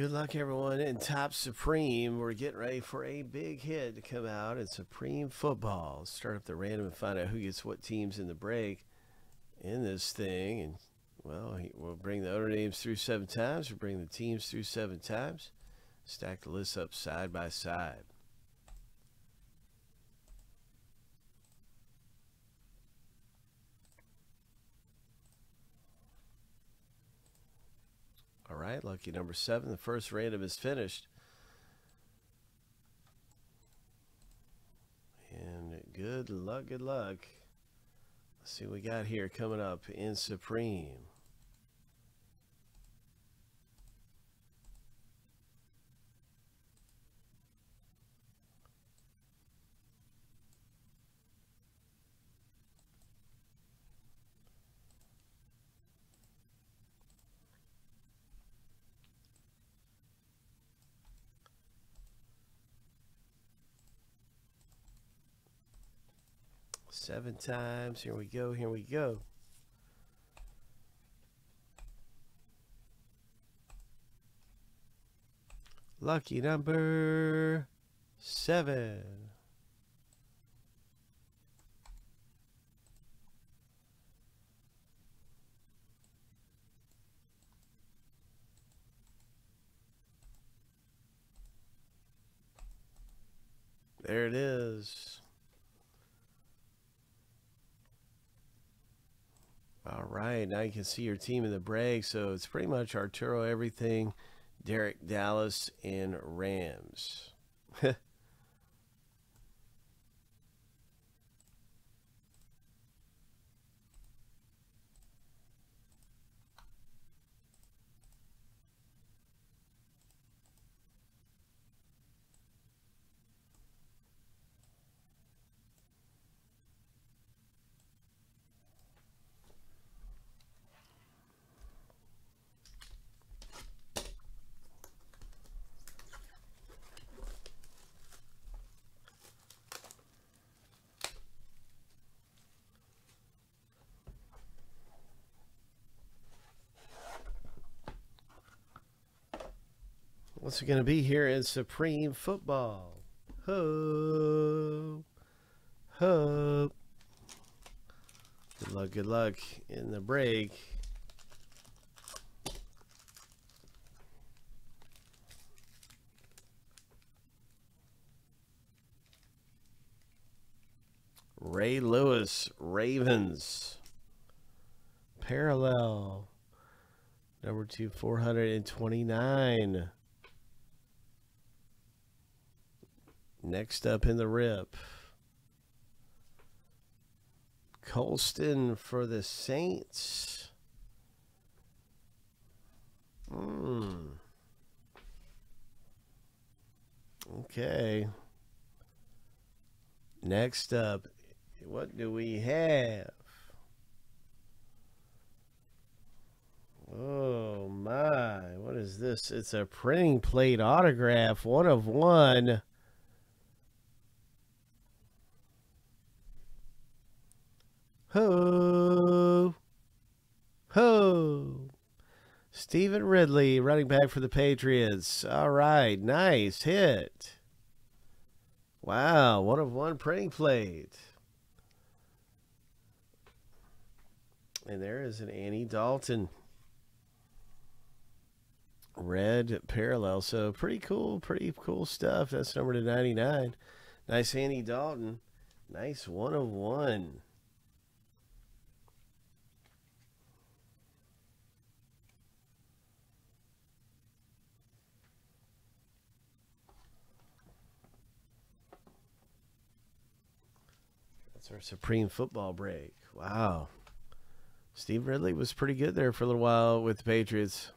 Good luck, everyone. In Topps Supreme, we're getting ready for a big hit to come out in Supreme Football. Start up the random and find out who gets what teams in the break in this thing. And, well, we'll bring the owner names through seven times. We'll bring the teams through seven times. Stack the lists up side by side. Right, lucky number seven. The first random is finished. And good luck, good luck. Let's see what we got here coming up in Supreme. Seven times. Here we go. Here we go. Lucky number seven. There it is. All right, now you can see your team in the break. So it's pretty much Arturo everything, Derek Dallas, and Rams. What's going to be here in Supreme Football? Ho, ho. Good luck, good luck in the break. Ray Lewis, Ravens. Parallel. Number two, 429. Next up in the rip. Colston for the Saints. Hmm. Okay. Next up, what do we have? Oh my, what is this? It's a printing plate autograph, one of one. Ho! Ho! Stevan Ridley, running back for the Patriots. All right, nice hit. Wow, one of one printing plate. And there is an Andy Dalton. Red parallel. So pretty cool, pretty cool stuff. That's number to 99. Nice Andy Dalton. Nice one of one. That's our Supreme Football break. Wow. Steve Ridley was pretty good there for a little while with the Patriots.